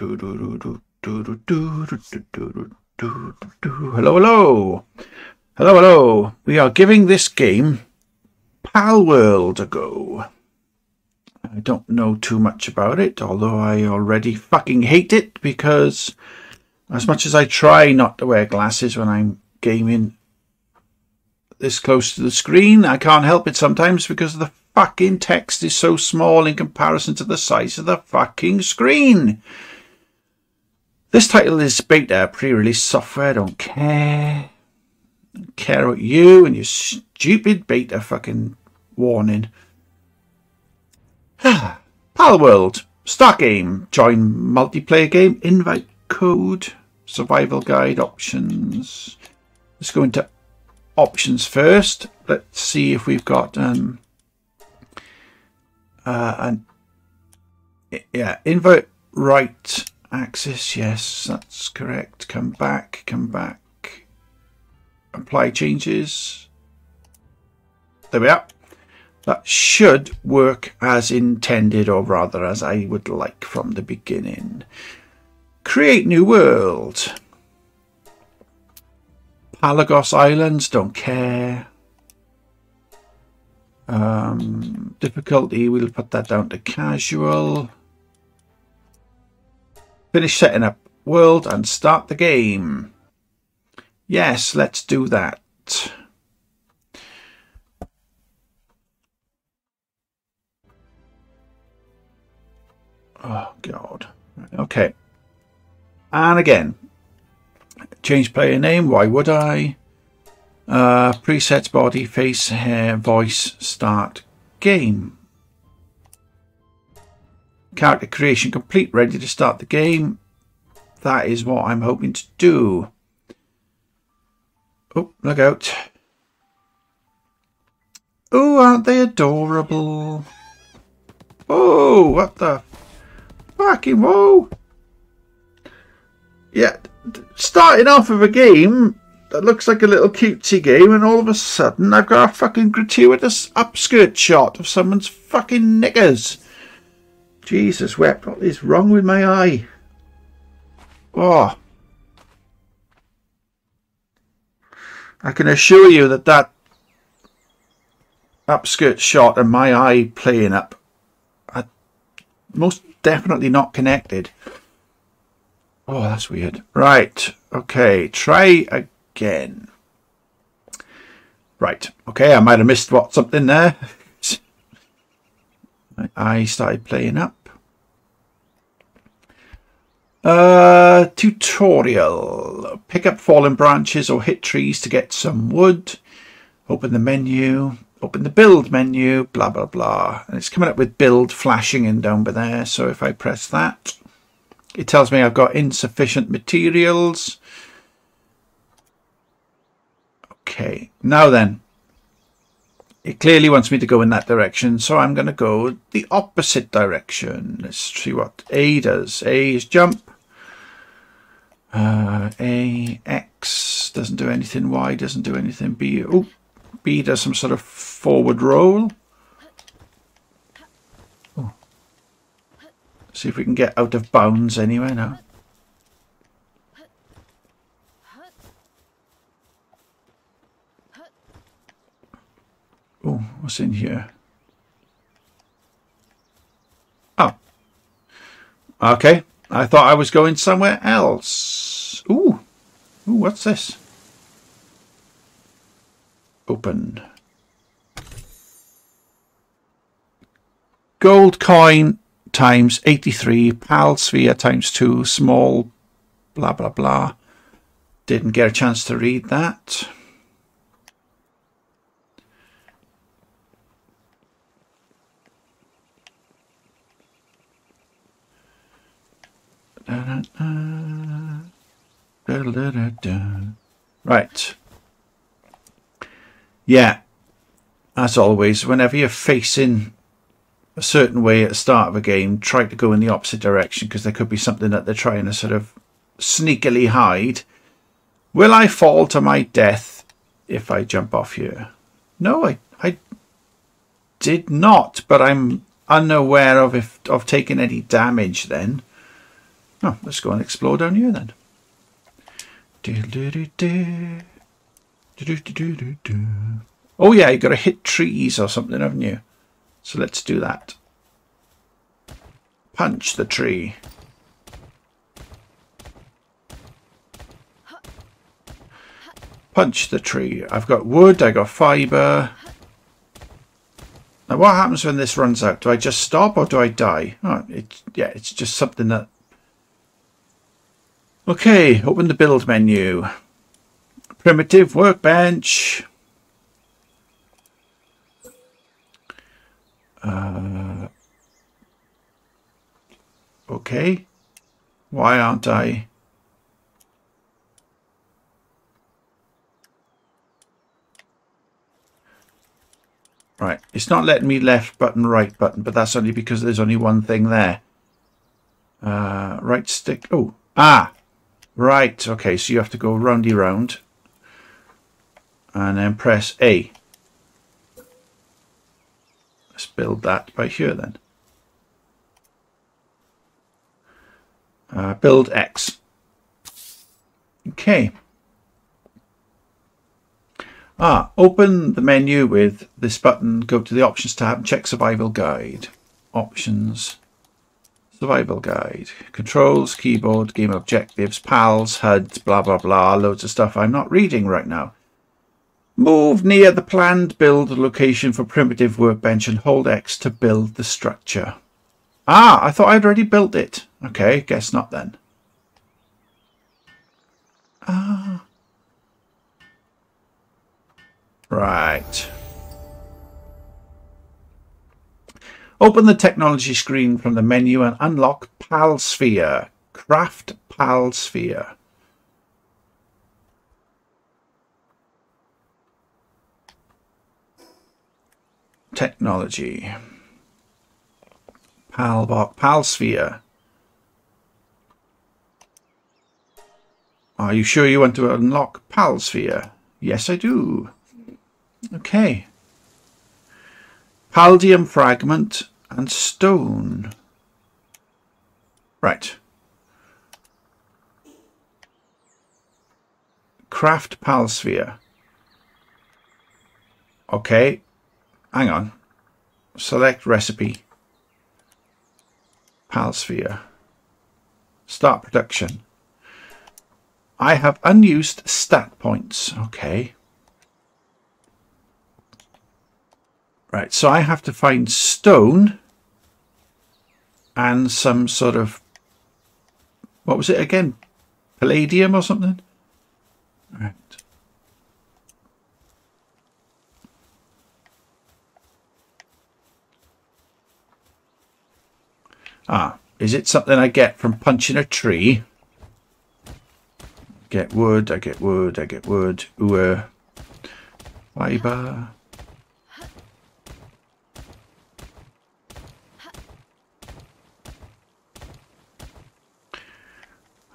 Hello, hello. Hello, hello. We are giving this game Palworld a go. I don't know too much about it, although I already fucking hate it because as much as I try not to wear glasses when I'm gaming this close to the screen, I can't help it sometimes because the fucking text is so small in comparison to the size of the fucking screen. This title is beta pre-release software. Don't care. Don't care about you and your stupid beta fucking warning. Palworld. Start game. Join multiplayer game. Invite code. Survival guide options. Let's go into options first. Let's see if we've got um uh and yeah, invite right Axis, yes, that's correct. Come back, come back. Apply changes. There we are. That should work as intended, or rather as I would like from the beginning. Create new world. Palpagos Islands, don't care. Um, difficulty, we'll put that down to casual. Finish setting up world and start the game. Yes, let's do that. Oh, God. Okay. And again, change player name. Why would I? Uh, presets, body, face, hair, voice, start, game. Character creation complete, ready to start the game. That is what I'm hoping to do. Oh, look out. Oh, aren't they adorable? Oh, what the fucking whoa. Yeah, starting off with a game that looks like a little cutesy game and all of a sudden I've got a fucking gratuitous upskirt shot of someone's fucking knickers. Jesus wept, what is wrong with my eye? Oh. I can assure you that that upskirt shot and my eye playing up are most definitely not connected. Oh, that's weird. Right. Okay. Try again. Right. Okay. I might have missed what something there. eye started playing up. Uh, tutorial. Pick up fallen branches or hit trees to get some wood. Open the menu. Open the build menu. Blah, blah, blah. And it's coming up with build flashing in down by there. So if I press that, it tells me I've got insufficient materials. Okay. Now then, it clearly wants me to go in that direction, so I'm going to go the opposite direction. Let's see what A does. A is jump. Uh, A, X doesn't do anything. Y doesn't do anything. B, oh, B does some sort of forward roll. Oh. See if we can get out of bounds anywhere now. What's in here? Oh. Okay. I thought I was going somewhere else. Ooh. Ooh, what's this? Open. Gold coin times 83, PAL sphere times 2, small, blah, blah, blah. Didn't get a chance to read that. Right. Yeah. As always, whenever you're facing a certain way at the start of a game, try to go in the opposite direction because there could be something that they're trying to sort of sneakily hide. Will I fall to my death if I jump off here? No, I, I did not, but I'm unaware of if of taking any damage then. Oh, let's go and explore down here then. Oh yeah, you've got to hit trees or something, haven't you? So let's do that. Punch the tree. Punch the tree. I've got wood, I got fibre. Now what happens when this runs out? Do I just stop or do I die? Oh, it's, yeah, it's just something that... Okay, open the build menu. Primitive workbench. Uh, okay. Why aren't I... Right, it's not letting me left button, right button, but that's only because there's only one thing there. Uh, right stick. Oh, ah, right. Okay, so you have to go roundy round and then press A. Let's build that by here then. Uh, build X. Okay. Ah, open the menu with this button, go to the Options tab check Survival Guide. Options, Survival Guide. Controls, keyboard, game objectives, pals, HUD, blah blah blah, loads of stuff I'm not reading right now. Move near the planned build location for primitive workbench and hold X to build the structure. Ah, I thought I'd already built it. Okay, guess not then. Ah. Right. Open the technology screen from the menu and unlock PAL Sphere. Craft PAL Sphere. Technology. PAL, PAL Sphere. Are you sure you want to unlock PAL Sphere? Yes, I do. Okay. Paldium fragment and stone. Right. Craft PalSphere. Okay. Hang on. Select recipe. PalSphere. Start production. I have unused stat points. Okay. Right, so I have to find stone and some sort of, what was it again? Palladium or something? Right. Ah, is it something I get from punching a tree? Get wood, I get wood, I get wood. Ooh, uh, fiber.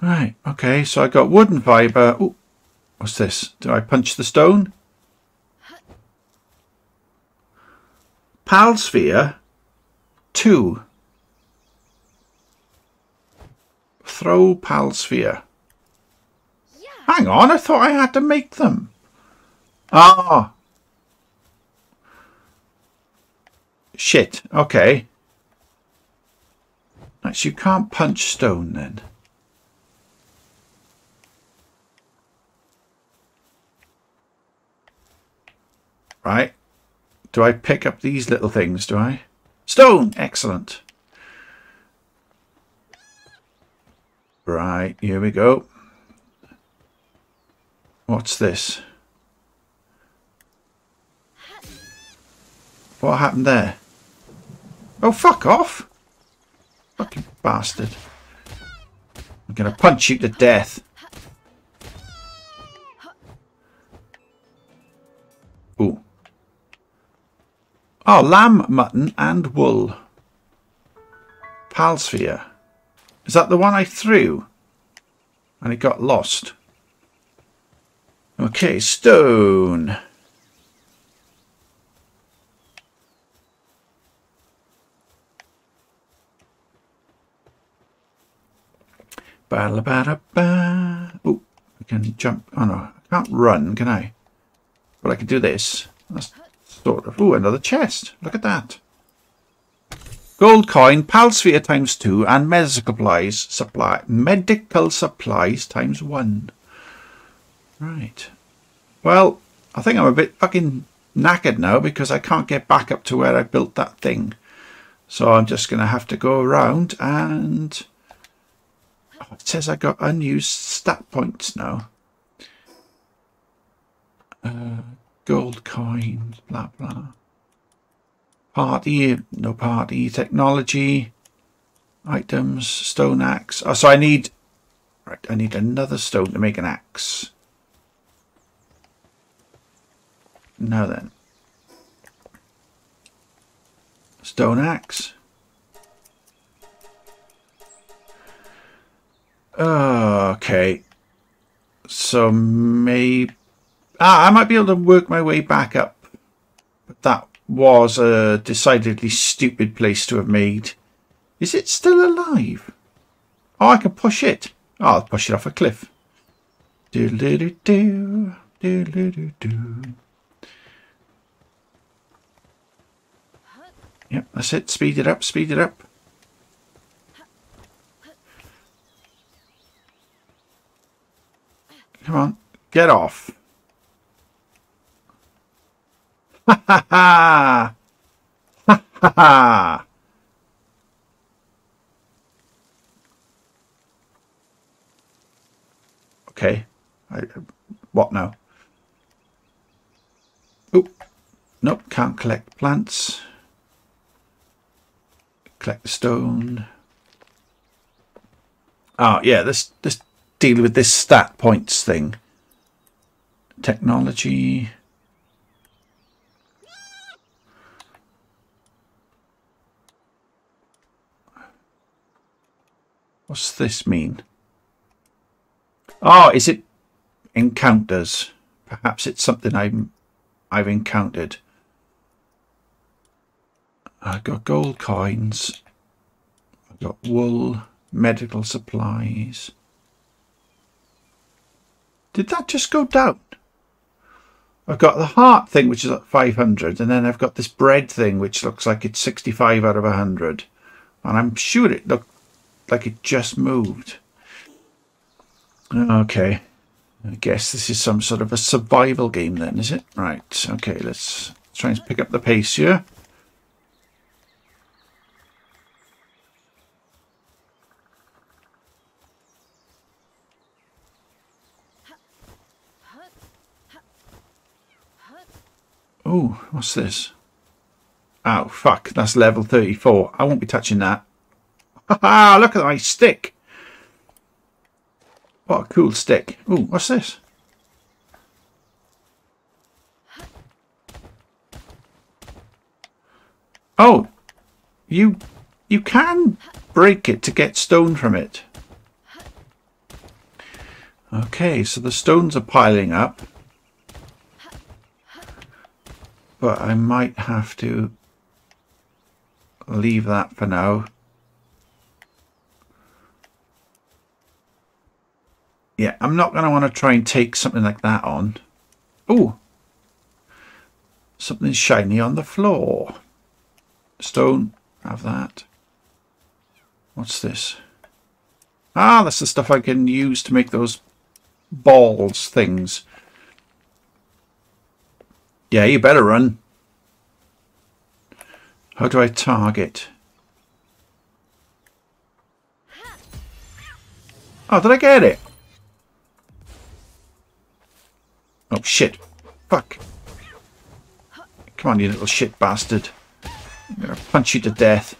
Right, okay, so I got wooden fibre. Oh, what's this? Do I punch the stone? Pal sphere, 2. Throw PalSphere. Yeah. Hang on, I thought I had to make them. Ah. Shit, okay. So you can't punch stone then. Right. Do I pick up these little things, do I? Stone! Excellent. Right, here we go. What's this? What happened there? Oh, fuck off! Fucking bastard. I'm to punch you to death. Oh, lamb, mutton and wool. PalSphere. Is that the one I threw? And it got lost. Okay, stone. Ba ba da ba. Oh, I can jump. Oh no, I can't run, can I? But I can do this. That's sort of. Oh, another chest. Look at that. Gold coin, pal sphere times two, and medical supplies supply medical supplies times one. Right. Well, I think I'm a bit fucking knackered now because I can't get back up to where I built that thing. So I'm just going to have to go around and... Oh, it says I got unused stat points now. Uh, gold coins, blah, blah. Party, no party, technology, items, stone axe. Oh, so I need... Right, I need another stone to make an axe. Now then. Stone axe. Okay. So maybe... Ah, I might be able to work my way back up. But that was a decidedly stupid place to have made. Is it still alive? Oh, I can push it. Oh, I'll push it off a cliff. Do do do do do do do. Yep, that's it. Speed it up, speed it up. Come on, get off. Ha ha ha! Ha ha ha! Okay. I, what now? Oh, nope, can't collect plants. Collect the stone. Oh, yeah, let's, let's deal with this stat points thing. Technology. What's this mean? Oh, is it encounters? Perhaps it's something I'm, I've encountered. I've got gold coins. I've got wool, medical supplies. Did that just go down? I've got the heart thing, which is at 500, and then I've got this bread thing, which looks like it's 65 out of 100. And I'm sure it looked like it just moved. Okay. I guess this is some sort of a survival game then, is it? Right. Okay, let's try and pick up the pace here. Oh, what's this? Oh, fuck. That's level 34. I won't be touching that. Ha ah, ha! Look at my stick. What a cool stick. Oh, what's this? Oh, you you can break it to get stone from it. Okay, so the stones are piling up. but I might have to leave that for now. Yeah, I'm not going to want to try and take something like that on. Oh, something shiny on the floor. Stone, have that. What's this? Ah, that's the stuff I can use to make those balls things. Yeah, you better run. How do I target? Oh, did I get it? Oh, shit. Fuck. Come on, you little shit bastard. I'm gonna punch you to death.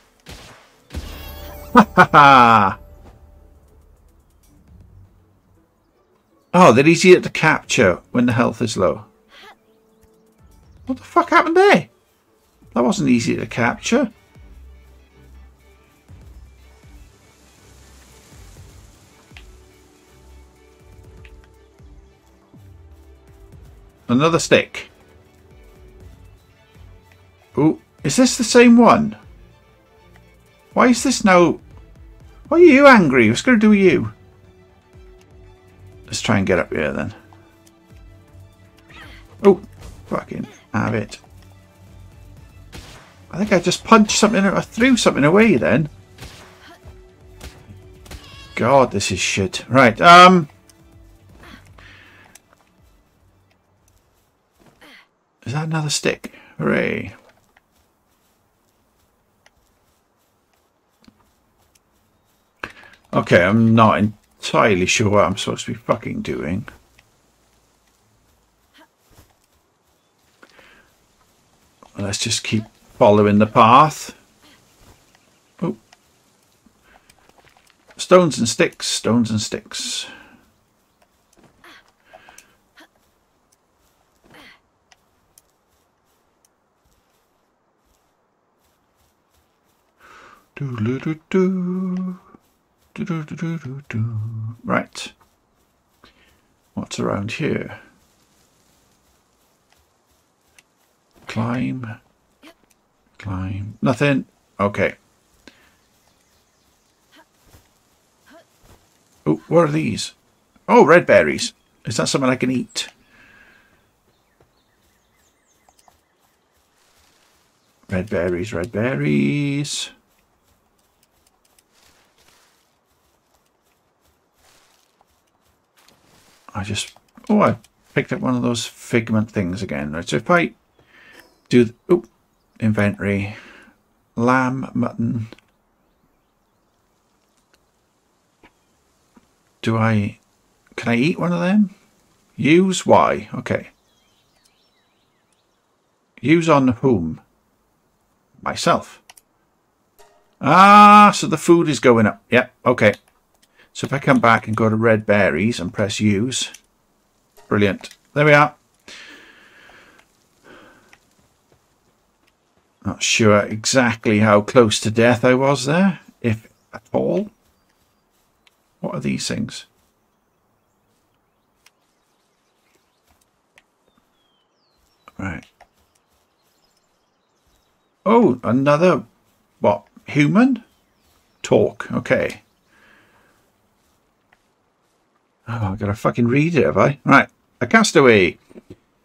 Ha ha ha! Oh, they're easier to capture when the health is low. What the fuck happened there? That wasn't easy to capture. Another stick. Oh, is this the same one? Why is this now... Why are you angry? What's going to do with you? Let's try and get up here then. Oh, fucking have it. I think I just punched something, I threw something away then. God, this is shit. Right, um... Is that another stick? Hooray. Okay, I'm not entirely sure what I'm supposed to be fucking doing. Let's just keep following the path. Oh. Stones and sticks, stones and sticks. Do do do do. Do do do do do do. Right. What's around here? Climb. Climb. Nothing. Okay. Oh, what are these? Oh, red berries. Is that something I can eat? Red berries, red berries. I just... Oh, I picked up one of those figment things again. Right, so if I do... Inventory. Lamb, mutton. Do I... Can I eat one of them? Use why? Okay. Use on whom? Myself. Ah, so the food is going up. Yep, okay. So if I come back and go to red berries and press use. Brilliant. There we are. Not sure exactly how close to death I was there, if at all. What are these things? Right. Oh, another, what, human? Talk, okay. Oh, I've got to fucking read it, have I? Right. A castaway.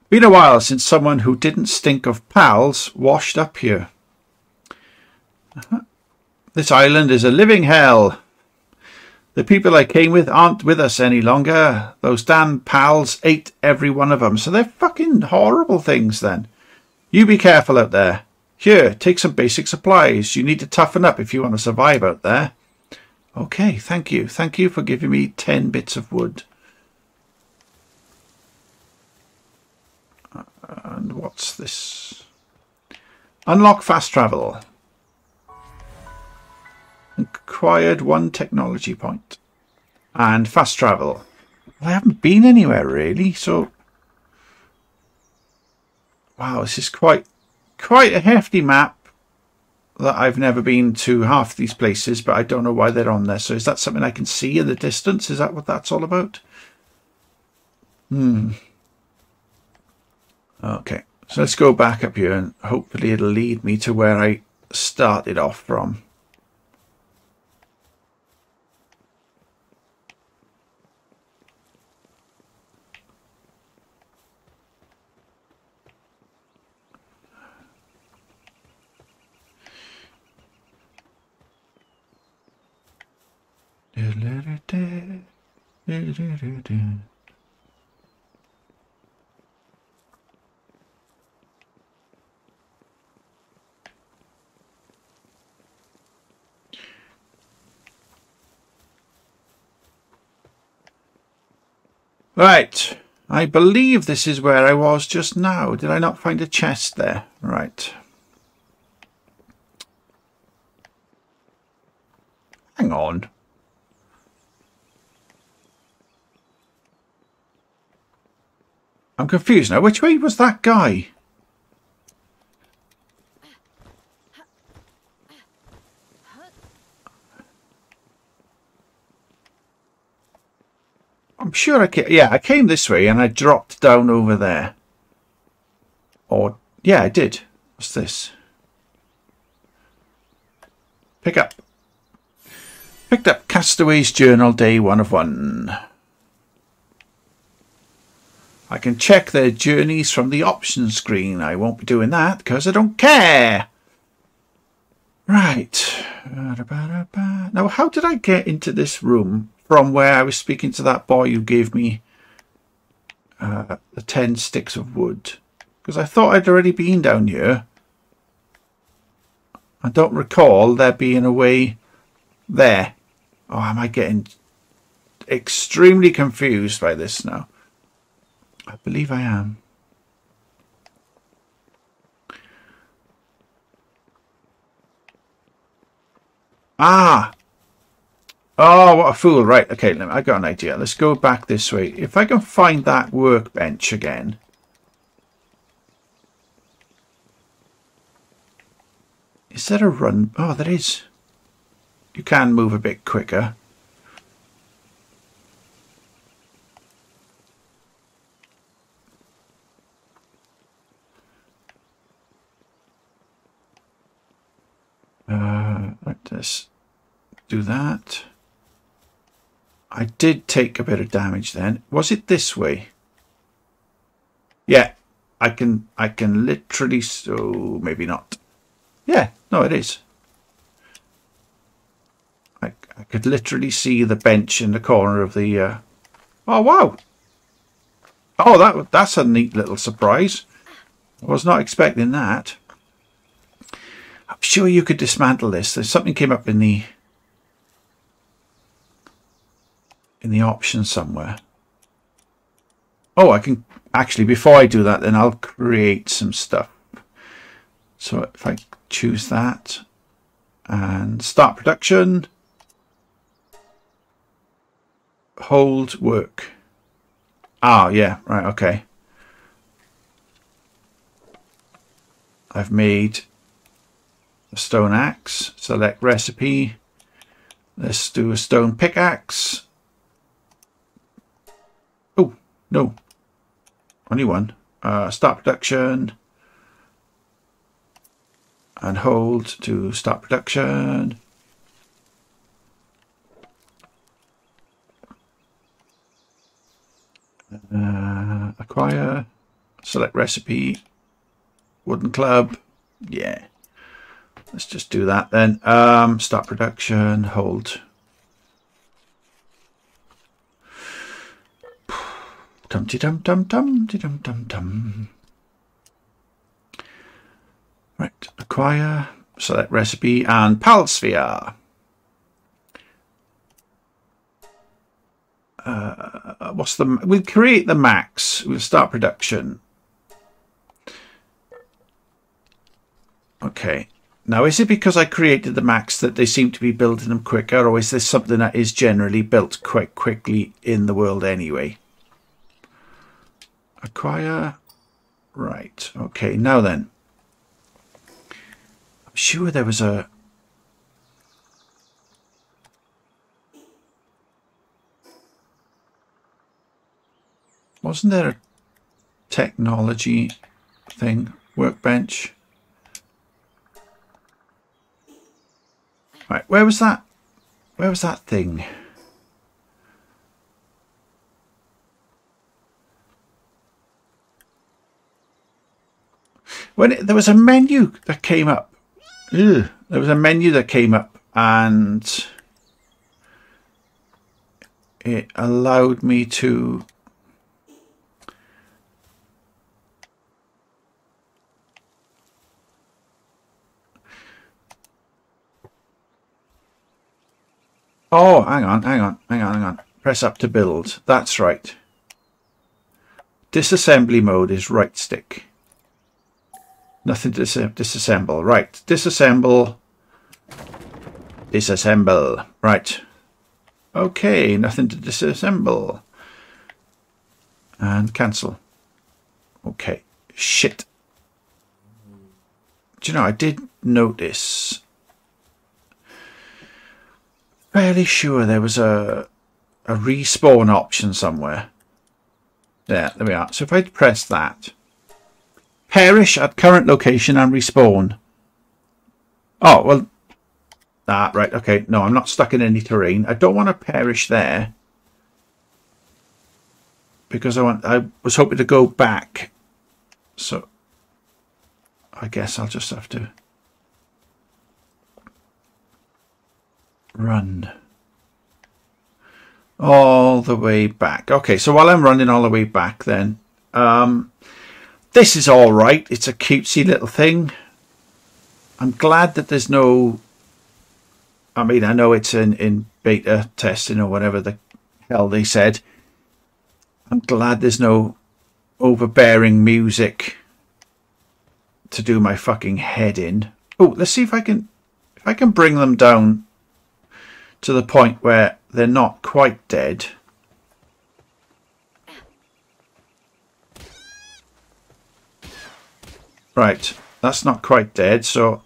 Been a while since someone who didn't stink of pals washed up here. Uh -huh. This island is a living hell. The people I came with aren't with us any longer. Those damn pals ate every one of them. So they're fucking horrible things then. You be careful out there. Here, take some basic supplies. You need to toughen up if you want to survive out there. Okay, thank you. Thank you for giving me 10 bits of wood. Uh, and what's this? Unlock fast travel. Acquired one technology point. And fast travel. I haven't been anywhere really, so... Wow, this is quite quite a hefty map that I've never been to half these places, but I don't know why they're on there. So is that something I can see in the distance? Is that what that's all about? Hmm. Okay, so let's go back up here and hopefully it'll lead me to where I started off from. Right. I believe this is where I was just now. Did I not find a chest there? Right. Hang on. I'm confused now. Which way was that guy? I'm sure I came, yeah, I came this way and I dropped down over there. Or, yeah, I did. What's this? Pick up. Picked up Castaway's Journal, day one of one. I can check their journeys from the options screen. I won't be doing that because I don't care. Right. Now, how did I get into this room from where I was speaking to that boy who gave me uh, the 10 sticks of wood? Because I thought I'd already been down here. I don't recall there being a way there. Oh, am I getting extremely confused by this now? I believe I am. Ah! Oh, what a fool. Right, okay, me, I got an idea. Let's go back this way. If I can find that workbench again. Is there a run? Oh, there is. You can move a bit quicker. Uh, let's do that. I did take a bit of damage then. Was it this way? Yeah, I can I can literally so maybe not. Yeah, no it is. I, I could literally see the bench in the corner of the uh... Oh wow. Oh that that's a neat little surprise. I was not expecting that. I'm sure you could dismantle this. There's something came up in the in the options somewhere. Oh, I can actually before I do that then I'll create some stuff. So if I choose that and start production, hold work. Ah, yeah, right, okay. I've made a stone axe, select recipe. Let's do a stone pickaxe. Oh, no. Only one. Uh, start production. And hold to start production. Uh, acquire. Select recipe. Wooden club. Yeah. Let's just do that then. Um, start production, hold. Tum ti dum dum dum ti dum dum dum. Right, acquire, select recipe and sphere. Uh, what's the we'll create the max we'll start production okay now, is it because I created the max that they seem to be building them quicker, or is this something that is generally built quite quickly in the world anyway? Acquire. Right. Okay, now then. I'm sure there was a... Wasn't there a technology thing? Workbench? Right, where was that? Where was that thing? When it, there was a menu that came up. Ew, there was a menu that came up and it allowed me to Oh, hang on, hang on, hang on, hang on. Press up to build. That's right. Disassembly mode is right stick. Nothing to dis disassemble. Right. Disassemble. Disassemble. Right. Okay, nothing to disassemble. And cancel. Okay. Shit. Do you know, I did notice fairly sure there was a a respawn option somewhere. There, there we are. So if I press that, perish at current location and respawn. Oh, well, ah, right, okay. No, I'm not stuck in any terrain. I don't want to perish there. because I want I was hoping to go back. So I guess I'll just have to run all the way back. Okay, so while I'm running all the way back then, um, this is all right. It's a cutesy little thing. I'm glad that there's no... I mean, I know it's in, in beta testing or whatever the hell they said. I'm glad there's no overbearing music to do my fucking head in. Oh, let's see if I can if I can bring them down to the point where they're not quite dead. Right, that's not quite dead, so...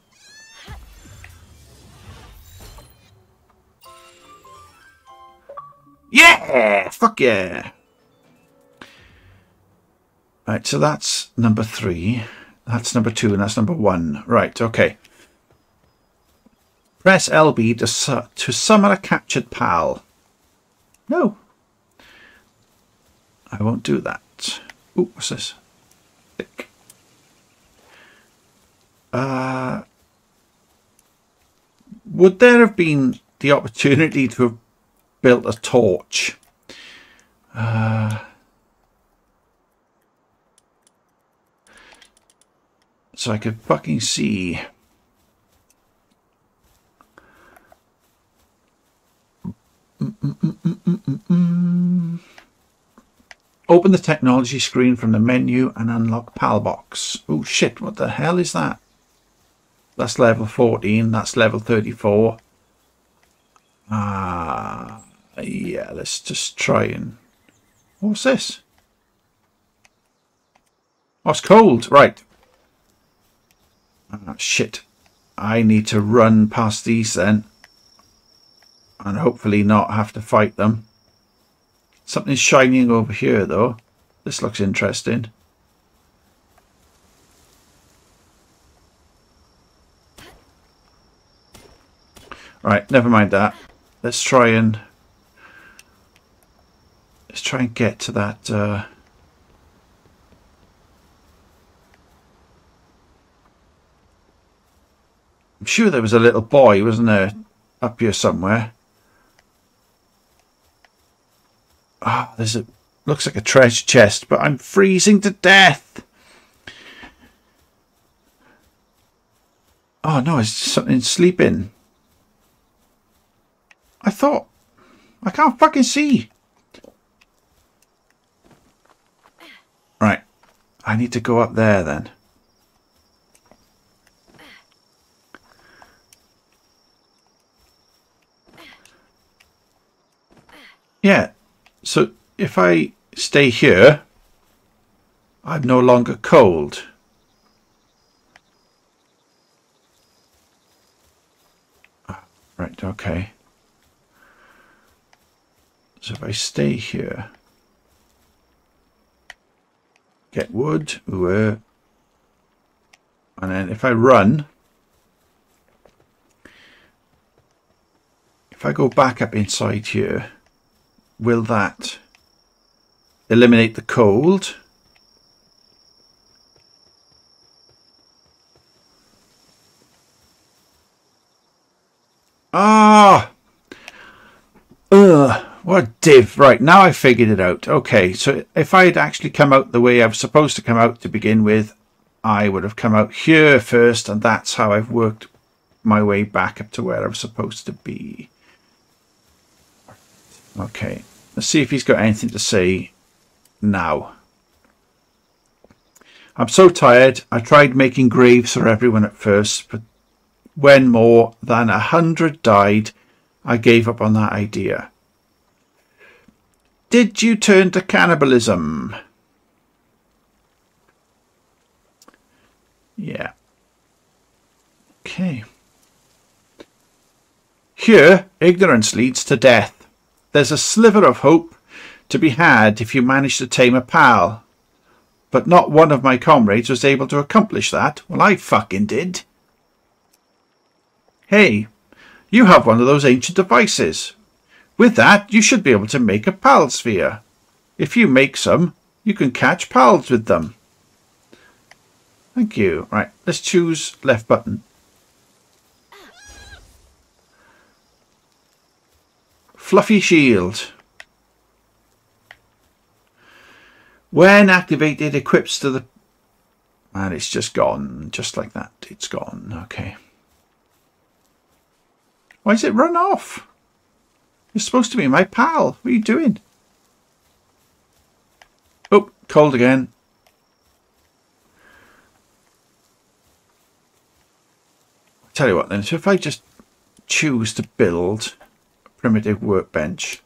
Yeah! Fuck yeah! Right, so that's number three. That's number two, and that's number one. Right, okay. Press LB to, su to summon a captured pal. No. I won't do that. Ooh, what's this? Thick. Uh, would there have been the opportunity to have built a torch? Uh, so I could fucking see Open the technology screen from the menu and unlock Palbox. Oh shit, what the hell is that? That's level 14, that's level 34. Ah, yeah, let's just try and... What's this? Oh, it's cold, right. Ah, shit. I need to run past these then and hopefully not have to fight them. Something's shining over here though. This looks interesting. Right, never mind that. Let's try and let's try and get to that uh, I'm sure there was a little boy, wasn't there, up here somewhere. Ah, oh, there's a looks like a treasure chest, but I'm freezing to death. Oh no, it's something sleeping. I thought I can't fucking see. Right. I need to go up there then. Yeah, so if I stay here, I'm no longer cold. Ah, right, okay. So if I stay here, get wood, ooh, and then if I run, if I go back up inside here, will that eliminate the cold? Ah! Ugh, what a div. Right, now I figured it out. Okay, so if I had actually come out the way I was supposed to come out to begin with, I would have come out here first, and that's how I've worked my way back up to where I was supposed to be. Okay, let's see if he's got anything to say now. I'm so tired. I tried making graves for everyone at first, but when more than a hundred died, I gave up on that idea. Did you turn to cannibalism? Yeah. Okay. Here, ignorance leads to death. There's a sliver of hope to be had if you manage to tame a pal. But not one of my comrades was able to accomplish that. Well, I fucking did. Hey, you have one of those ancient devices. With that, you should be able to make a pal sphere. If you make some, you can catch pals with them. Thank you. Right, let's choose left button. Fluffy shield. When activated, equips to the... And it's just gone, just like that. It's gone. Okay. Why does it run off? You're supposed to be my pal. What are you doing? Oh, cold again. tell you what then, so if I just choose to build primitive workbench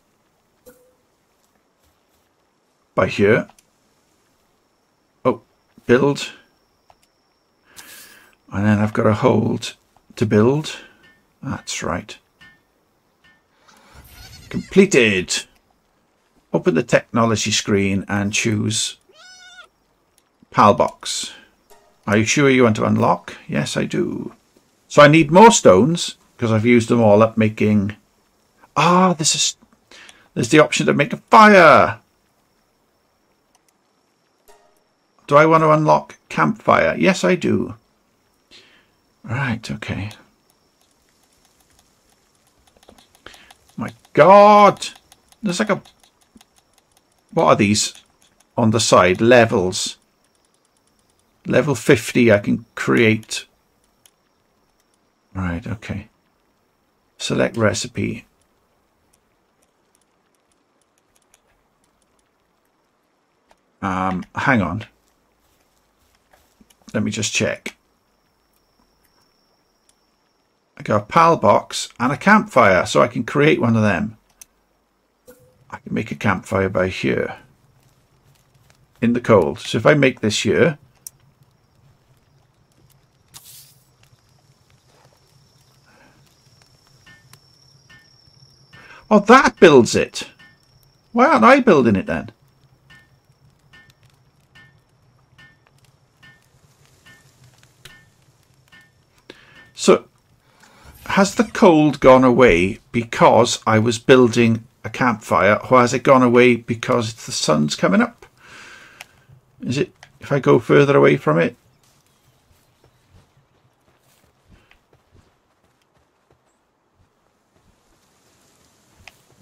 by here, oh, build, and then I've got to hold to build, that's right. Completed. Open the technology screen and choose PAL box. Are you sure you want to unlock? Yes, I do. So I need more stones because I've used them all up making... Ah, this is... There's the option to make a fire. Do I want to unlock campfire? Yes, I do. Right, okay. My God! There's like a... What are these on the side? Levels. Level 50 I can create Right, okay. Select recipe. Um, hang on. Let me just check. I got a PAL box and a campfire, so I can create one of them. I can make a campfire by here. In the cold. So if I make this here, Oh, that builds it. Why aren't I building it then? So, has the cold gone away because I was building a campfire or has it gone away because the sun's coming up? Is it, if I go further away from it,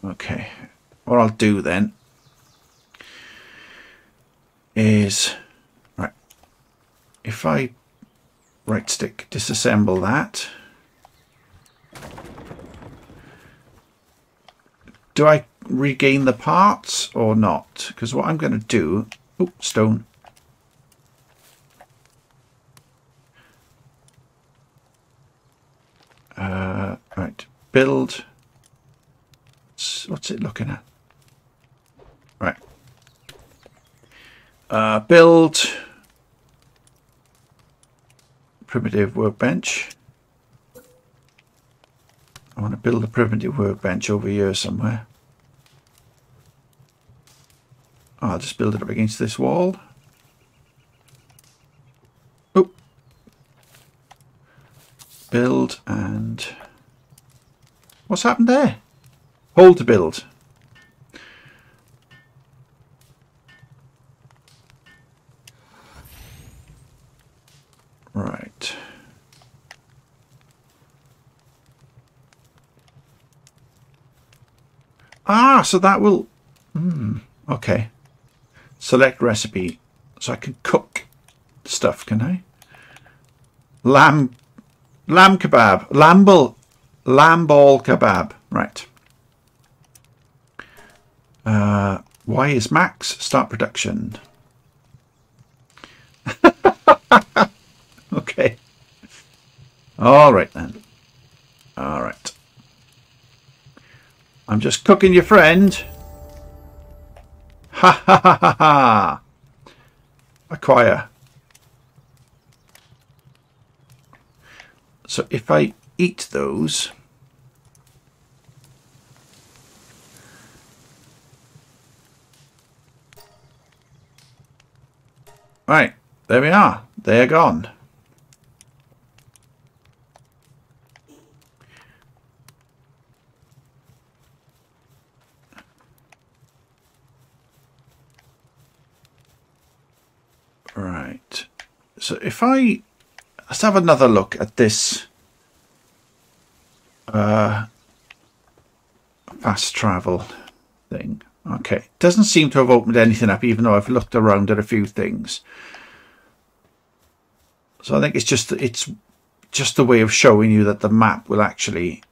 Okay, what I'll do then is, right, if I right stick disassemble that, do I regain the parts or not? Because what I'm going to do, oh, stone. Uh, right, build what's it looking at? Right. Uh, build primitive workbench. I want to build a primitive workbench over here somewhere. I'll just build it up against this wall. Oh. Build and... What's happened there? Hold to build. Right. Ah, so that will... Hmm, okay. Select recipe. So I can cook stuff, can I? Lamb... Lamb kebab. Lamble... Lamb ball kebab. Right. Uh, why is Max? Start production. okay. All right then. All right. I'm just cooking your friend. Ha ha ha ha ha. Acquire. So if I eat those, Right, there we are. They're gone. So if I let's have another look at this uh, fast travel thing. Okay, doesn't seem to have opened anything up, even though I've looked around at a few things. So I think it's just it's just a way of showing you that the map will actually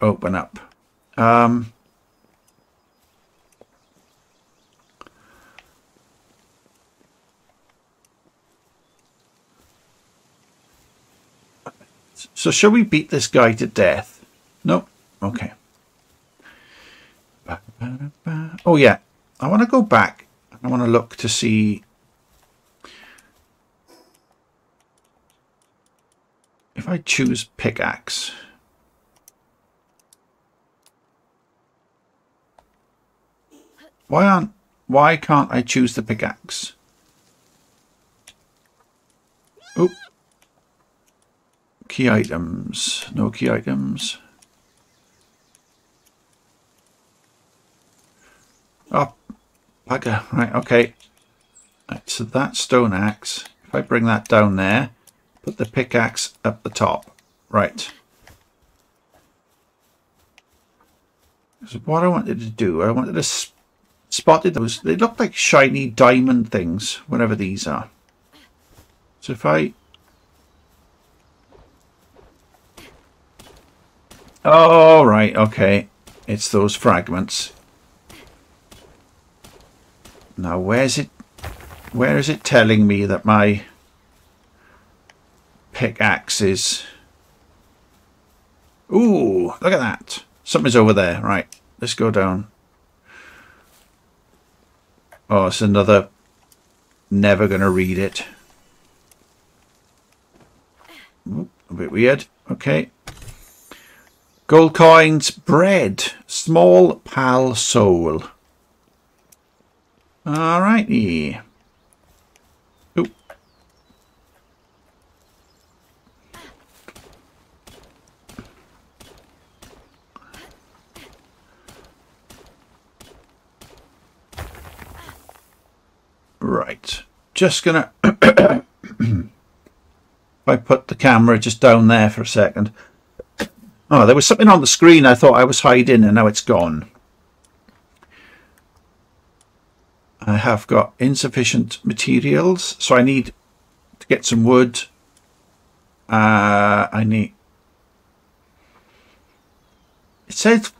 open up. Um, so shall we beat this guy to death? No? Okay. Oh yeah, I want to go back. I want to look to see if I choose pickaxe. Why aren't why can't I choose the pickaxe? Oh. Key items. No key items. Oh, bugger. Right, okay. Right, so that stone axe, if I bring that down there, put the pickaxe up the top. Right. So what I wanted to do, I wanted to spotted those. They look like shiny diamond things, whatever these are. So if I... Oh, right, okay. It's those fragments. Now, where's it... Where is it telling me that my pickaxe is... Ooh, look at that. Something's over there. Right, let's go down. Oh, it's another never going to read it. a bit weird. Okay. Gold coins, bread, small pal soul. Alrighty. Oop. Right. Just gonna... I put the camera just down there for a second. Oh, there was something on the screen I thought I was hiding and now it's gone. I have got insufficient materials, so I need to get some wood. Uh, I need... It says...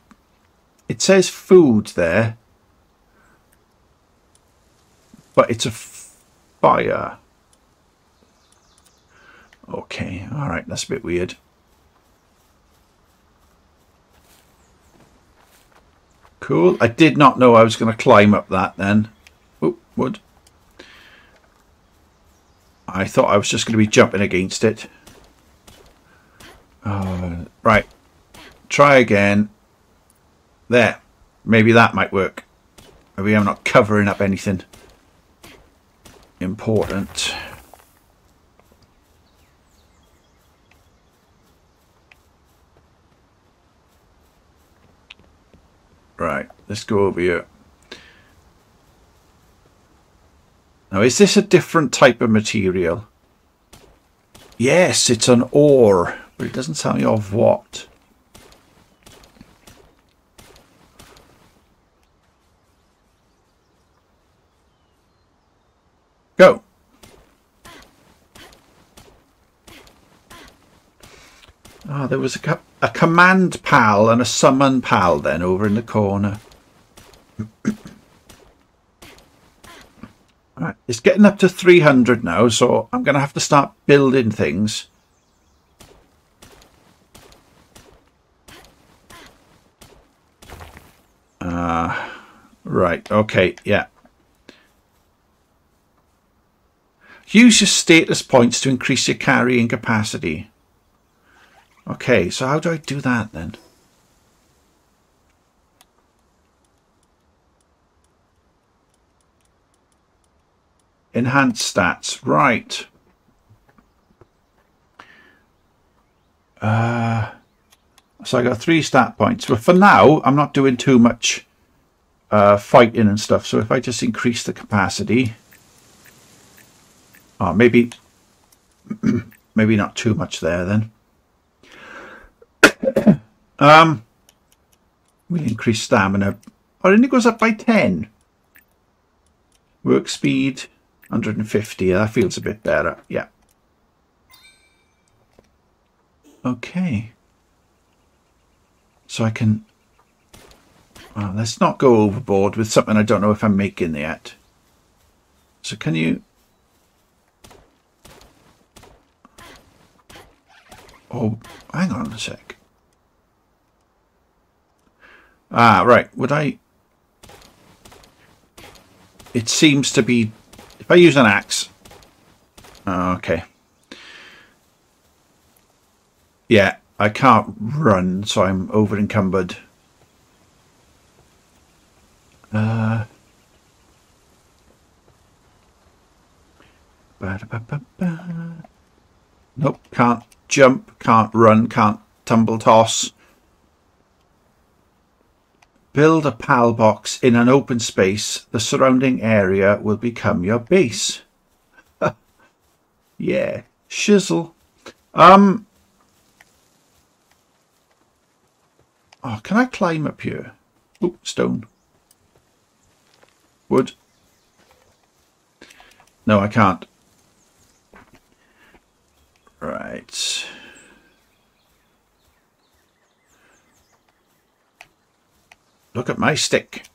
It says food there but it's a fire. Okay, all right, that's a bit weird. Cool. I did not know I was going to climb up that then. Oh, wood. I thought I was just going to be jumping against it. Uh, right. Try again. There. Maybe that might work. Maybe I'm not covering up anything important. Right, let's go over here. Now, is this a different type of material? Yes, it's an ore, but it doesn't tell me of what. Go. Ah, there was a, a command pal and a summon pal then over in the corner. right, it's getting up to 300 now, so I'm going to have to start building things. Uh, right, okay, yeah. Use your status points to increase your carrying capacity. Okay, so how do I do that then? Enhanced stats, right. Uh, so I got three stat points. But for now, I'm not doing too much uh, fighting and stuff. So if I just increase the capacity... Oh, maybe Maybe not too much there then. Um, we increase stamina. And it goes up by 10. Work speed, 150. That feels a bit better. Yeah. Okay. So I can... Well, let's not go overboard with something I don't know if I'm making yet. So can you... Oh, hang on a sec. Ah, right. Would I... It seems to be... If I use an axe... Oh, okay. Yeah, I can't run, so I'm over encumbered. Uh... Ba -ba -ba nope, can't jump, can't run, can't tumble toss. Build a PAL box in an open space. The surrounding area will become your base. yeah, shizzle. Um. Oh, can I climb up here? Oh, stone. Wood. No, I can't. Right. Look at my stick.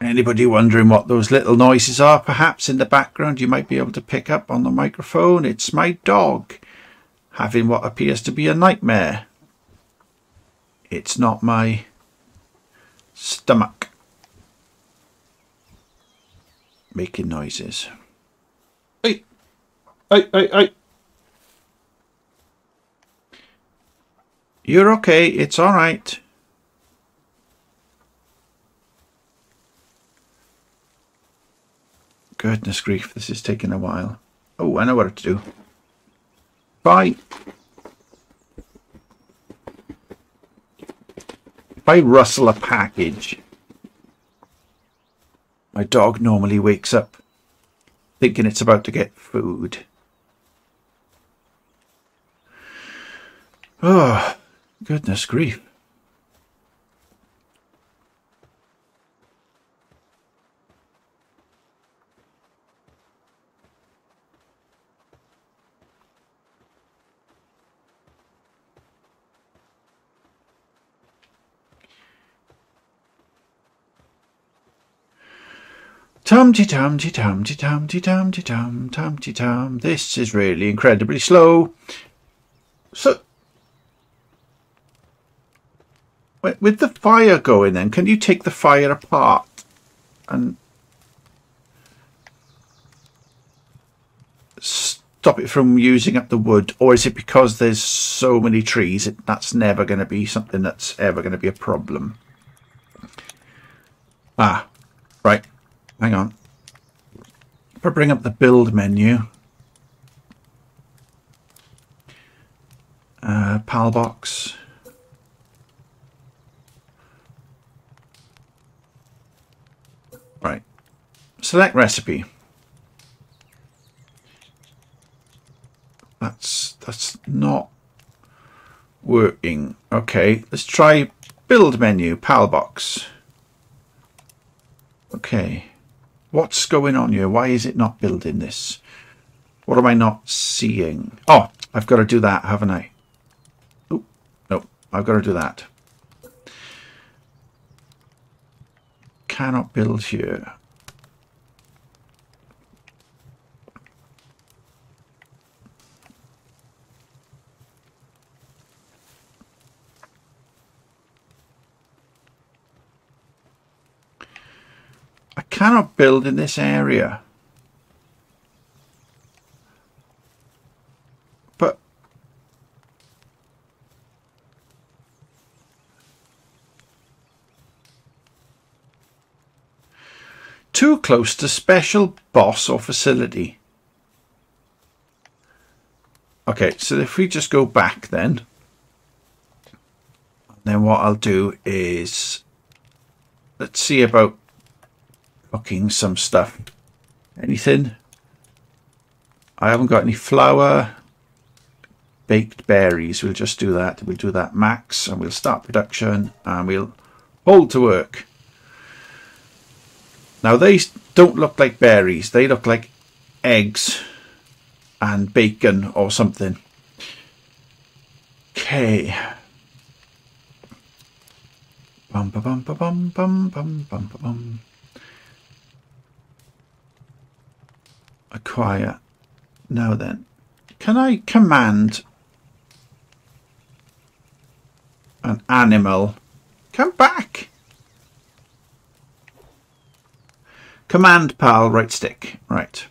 Anybody wondering what those little noises are perhaps in the background you might be able to pick up on the microphone? It's my dog having what appears to be a nightmare. It's not my stomach making noises. Hey, hey, hey. You're okay. It's all right. Goodness grief, this is taking a while. Oh, I know what to do. Bye. If I rustle a package, my dog normally wakes up thinking it's about to get food. Oh, goodness grief. Tum-ti tum-ti tum-ti tum-ti tum-ti tum tum-ti tum. This is really incredibly slow. So with the fire going then, can you take the fire apart and stop it from using up the wood? Or is it because there's so many trees, it, that's never going to be something that's ever going to be a problem? Ah, right. Hang on. If I bring up the build menu, uh, PAL box, Right. Select recipe. That's that's not working. Okay, let's try build menu, PAL box. Okay. What's going on here? Why is it not building this? What am I not seeing? Oh, I've got to do that, haven't I? Oh, no, I've got to do that. cannot build here. Cannot build in this area. But too close to special boss or facility. Okay, so if we just go back then, then what I'll do is let's see about cooking some stuff. Anything? I haven't got any flour. Baked berries. We'll just do that. We'll do that max and we'll start production and we'll hold to work. Now they don't look like berries. They look like eggs and bacon or something. Okay. Bum ba bum ba bum bum bum bum bum. Acquire. Now then, can I command an animal? Come back. Command pal right stick. Right.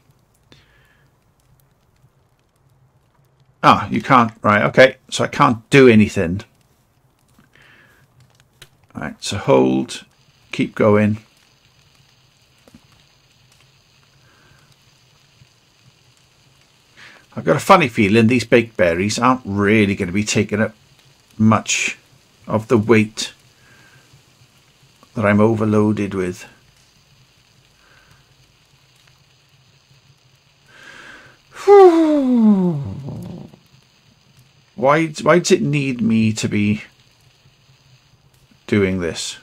Ah, you can't. Right, okay. So I can't do anything. Right, so hold, keep going. I've got a funny feeling these baked berries aren't really going to be taking up much of the weight that I'm overloaded with. Why, why does it need me to be doing this?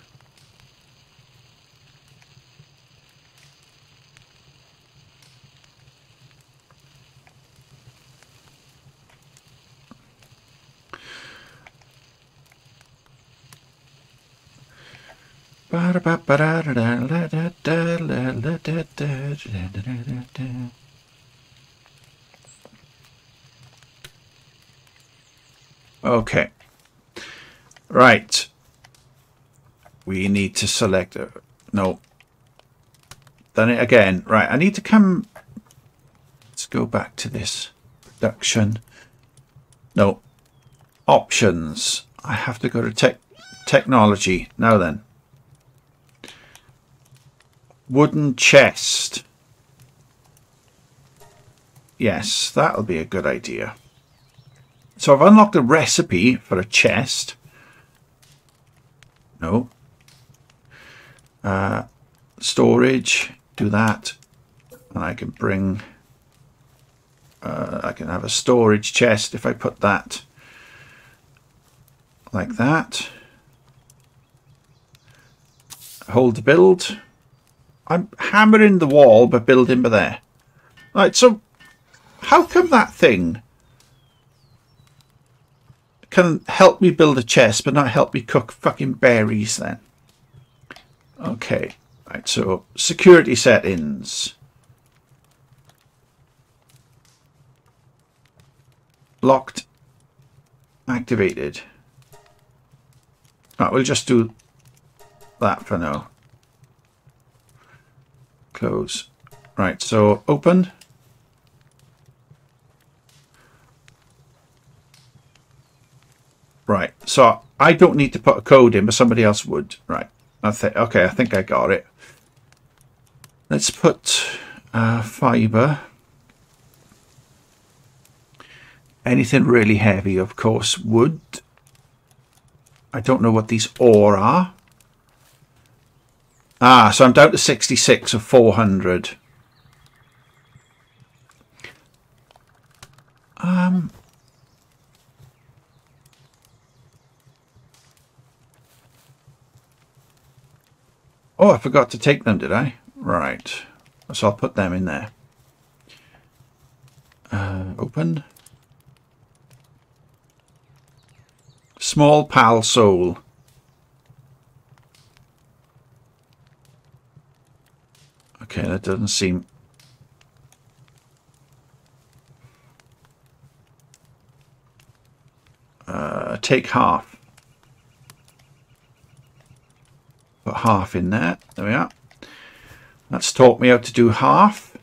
Okay. Right. We need to select... A, no. Done it again. Right, I need to come... Let's go back to this. Production. No. Options. I have to go to tech technology. Now then. Wooden chest. Yes, that'll be a good idea. So I've unlocked a recipe for a chest. No. Uh, storage, do that. And I can bring, uh, I can have a storage chest if I put that like that. Hold to build. I'm hammering the wall but building by there. Right, so how come that thing can help me build a chest, but not help me cook fucking berries then. Okay, right, so security settings. Locked. Activated. Right, we'll just do that for now. Close. Right, so open. Right, so I don't need to put a code in, but somebody else would. Right, I think, okay, I think I got it. Let's put uh, fibre. Anything really heavy, of course, wood. I don't know what these ore are. Ah, so I'm down to 66 of 400. Um, Oh, I forgot to take them, did I? Right. So I'll put them in there. Uh, open. Small pal soul. Okay, that doesn't seem... Uh, take half. Put half in there. There we are. That's taught me how to do half.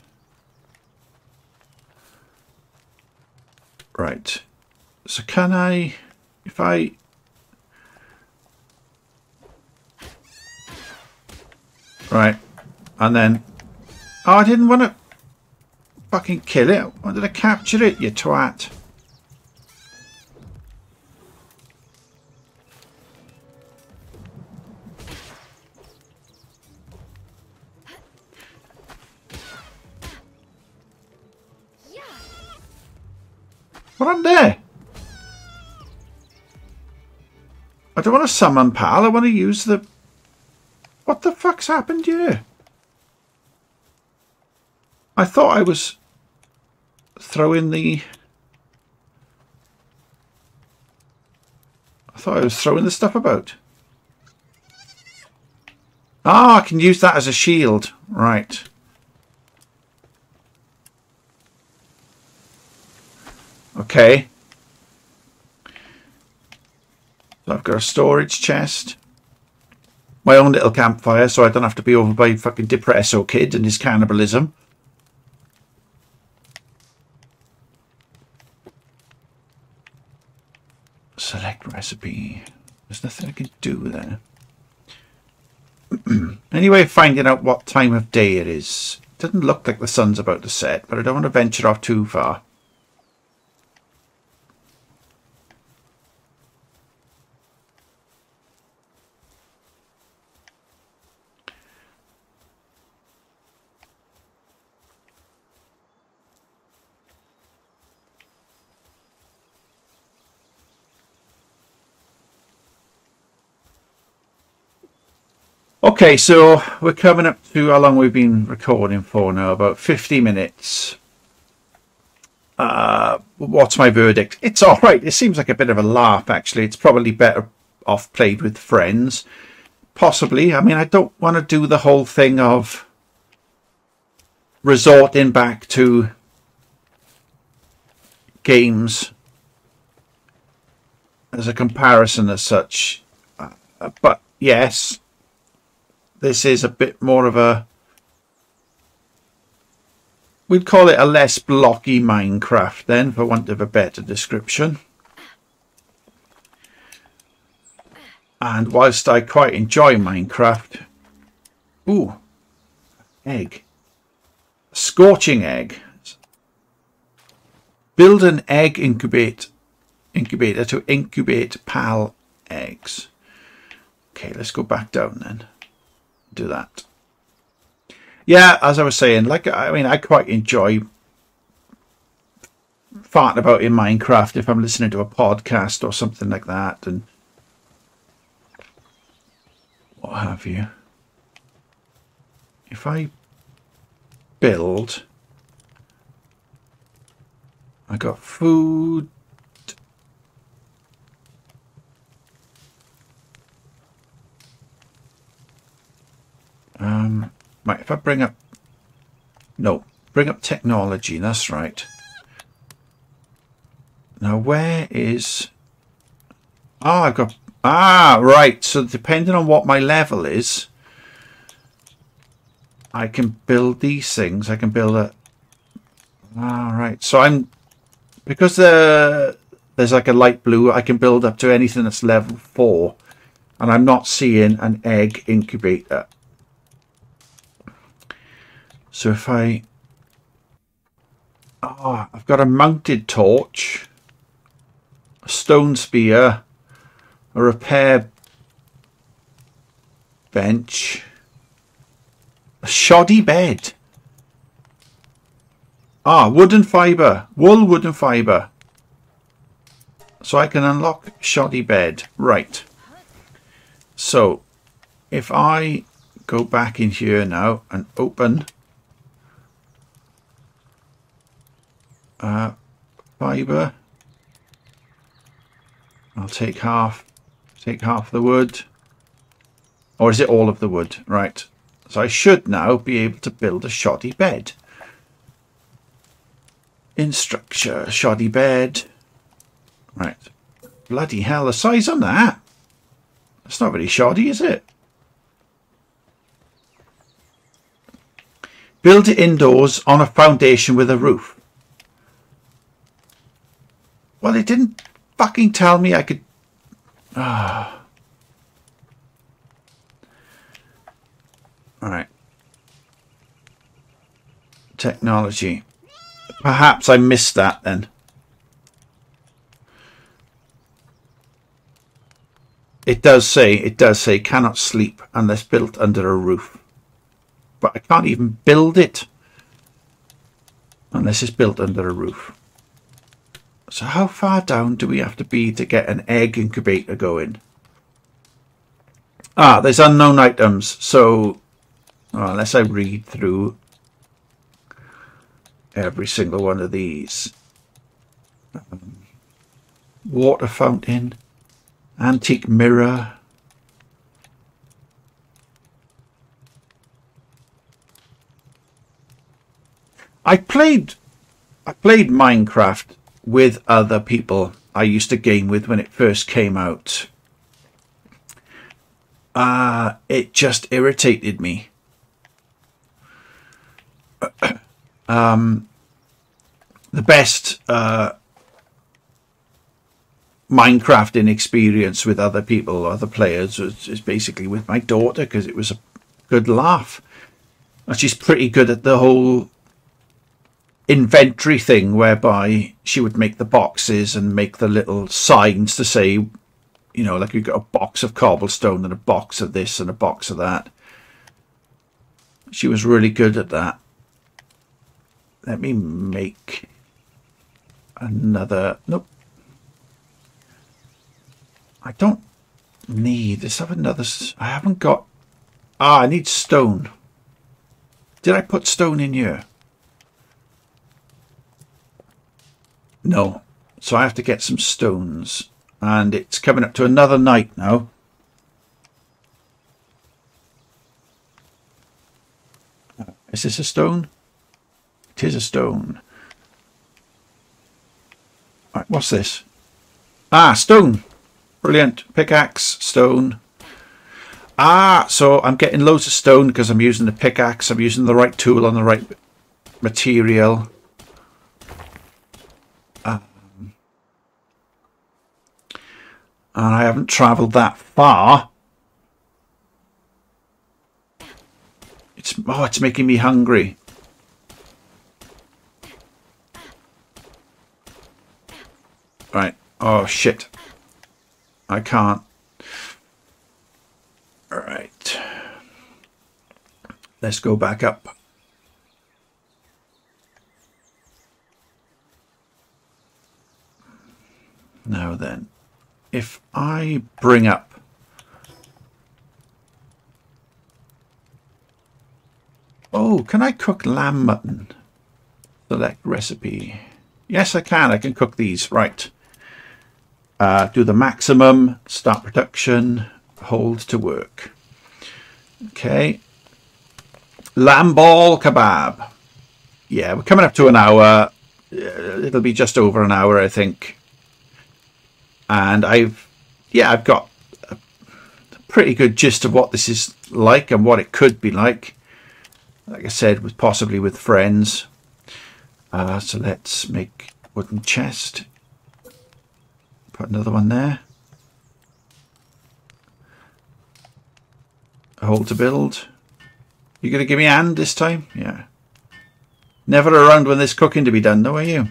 Right. So can I, if I, right, and then, Oh, I didn't want to fucking kill it. I wanted to capture it, you twat. What am there? I don't want to summon pal, I want to use the... What the fuck's happened here? I thought I was throwing the... I thought I was throwing the stuff about. Ah, I can use that as a shield. Right. Okay. So I've got a storage chest. My own little campfire so I don't have to be over by fucking Depresso Kid and his cannibalism. Select recipe. There's nothing I can do there. anyway, finding out what time of day it is. It doesn't look like the sun's about to set, but I don't want to venture off too far. Okay, so we're coming up to how long we've been recording for now, about 50 minutes. Uh, what's my verdict? It's alright. It seems like a bit of a laugh, actually. It's probably better off played with friends. Possibly. I mean, I don't want to do the whole thing of resorting back to games as a comparison as such. Uh, but yes, this is a bit more of a we'd call it a less blocky Minecraft then for want of a better description. And whilst I quite enjoy Minecraft ooh egg scorching egg. Build an egg incubate incubator to incubate pal eggs. Okay let's go back down then do that. Yeah, as I was saying, like I mean, I quite enjoy farting about in Minecraft if I'm listening to a podcast or something like that, and what have you. If I build, I got food Um, right, if I bring up... No, bring up technology, that's right. Now, where is... Oh, I've got... Ah, right. So depending on what my level is, I can build these things. I can build a... Ah, right. So I'm... Because the, there's like a light blue, I can build up to anything that's level 4. And I'm not seeing an egg incubator. So if I... Oh, I've got a mounted torch, a stone spear, a repair bench, a shoddy bed. Ah, wooden fibre, wool wooden fibre. So I can unlock shoddy bed. Right. So if I go back in here now and open uh, fibre. I'll take half, take half the wood. Or is it all of the wood? Right. So I should now be able to build a shoddy bed. In structure, shoddy bed. Right. Bloody hell, the size on that. It's not very shoddy, is it? Build it indoors on a foundation with a roof. Well, it didn't fucking tell me I could... Ah. All right. Technology. Perhaps I missed that then. It does say, it does say cannot sleep unless built under a roof. But I can't even build it unless it's built under a roof. So how far down do we have to be to get an egg incubator going? Ah, there's unknown items. So oh, unless I read through every single one of these. Um, water fountain, antique mirror. I played I played Minecraft with other people I used to game with when it first came out. Uh, it just irritated me. um, the best uh, Minecrafting experience with other people, other players, was, is basically with my daughter because it was a good laugh. And she's pretty good at the whole inventory thing whereby she would make the boxes and make the little signs to say, you know, like you've got a box of cobblestone and a box of this and a box of that. She was really good at that. Let me make another. Nope. I don't need. Let's have another. I haven't got. Ah, I need stone. Did I put stone in here? No. So I have to get some stones. And it's coming up to another night now. Is this a stone? It is a stone. Right, what's this? Ah, stone. Brilliant. Pickaxe, stone. Ah, so I'm getting loads of stone because I'm using the pickaxe. I'm using the right tool on the right material. And I haven't travelled that far. It's oh, it's making me hungry. Right. Oh shit. I can't. All right. Let's go back up. Now then if I bring up Oh, can I cook lamb mutton? Select recipe. Yes, I can. I can cook these. Right. Uh, do the maximum. Start production. Hold to work. Okay. Lamb ball kebab. Yeah, we're coming up to an hour. It'll be just over an hour, I think and I've yeah I've got a pretty good gist of what this is like and what it could be like. Like I said, with possibly with friends. Uh, so let's make wooden chest. Put another one there. A hole to build. You gonna give me a hand this time? Yeah. Never around when there's cooking to be done, though, are you?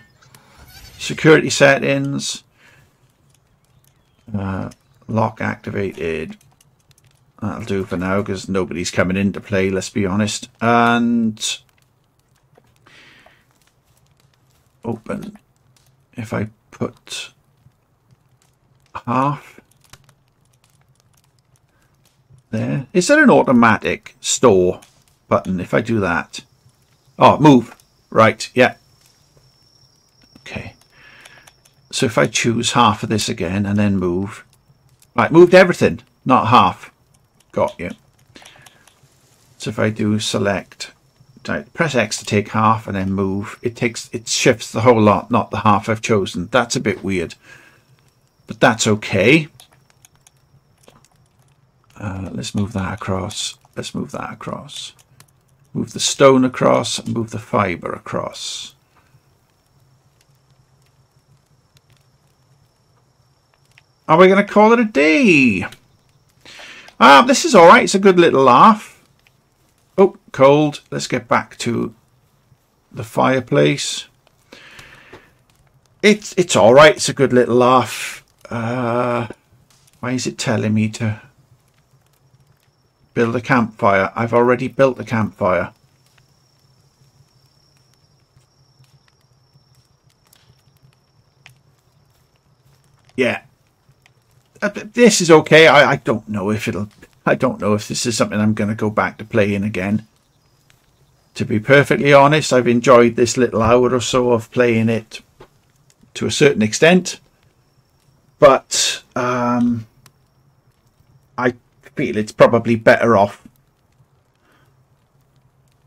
Security settings. Uh, lock activated. That'll do for now because nobody's coming in to play, let's be honest. And open. If I put half there. Is there an automatic store button if I do that? Oh, move. Right, yeah. Okay. So if I choose half of this again and then move. Right, moved everything, not half. Got you. So if I do select, press X to take half and then move, it takes it shifts the whole lot, not the half I've chosen. That's a bit weird. But that's okay. Uh, let's move that across. Let's move that across. Move the stone across, move the fibre across. Are we going to call it a day? Ah, this is all right. It's a good little laugh. Oh, cold. Let's get back to the fireplace. It's it's all right. It's a good little laugh. Uh, why is it telling me to build a campfire? I've already built a campfire. yeah, this is okay. I, I don't know if it'll. I don't know if this is something I'm going to go back to playing again. To be perfectly honest, I've enjoyed this little hour or so of playing it to a certain extent, but um, I feel it's probably better off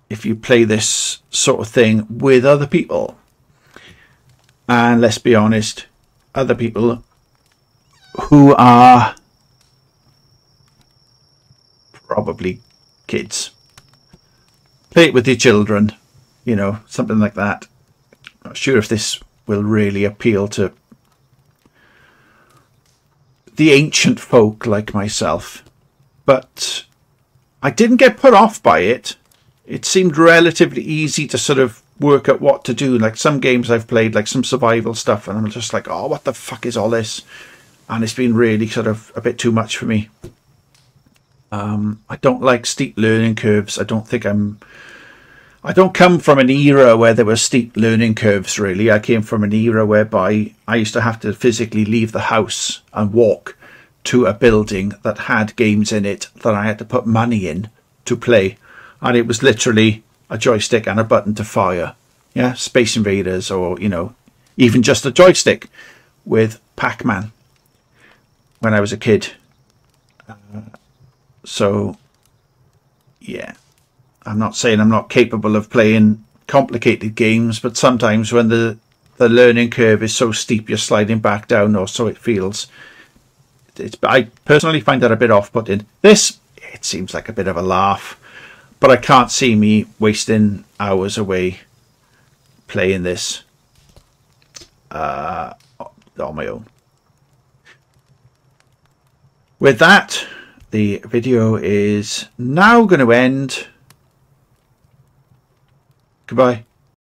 if you play this sort of thing with other people. And let's be honest, other people who are probably kids. Play it with your children, you know, something like that. Not sure if this will really appeal to the ancient folk like myself, but I didn't get put off by it. It seemed relatively easy to sort of work out what to do. Like some games I've played, like some survival stuff, and I'm just like, oh, what the fuck is all this? And it's been really sort of a bit too much for me. Um, I don't like steep learning curves. I don't think I'm. I don't come from an era where there were steep learning curves, really. I came from an era whereby I used to have to physically leave the house and walk to a building that had games in it that I had to put money in to play. And it was literally a joystick and a button to fire. Yeah, Space Invaders or, you know, even just a joystick with Pac-Man when I was a kid. Uh, so, yeah, I'm not saying I'm not capable of playing complicated games, but sometimes when the the learning curve is so steep, you're sliding back down, or so it feels. It's, I personally find that a bit off-putting. This, it seems like a bit of a laugh but I can't see me wasting hours away playing this uh, on my own. With that, the video is now going to end. Goodbye.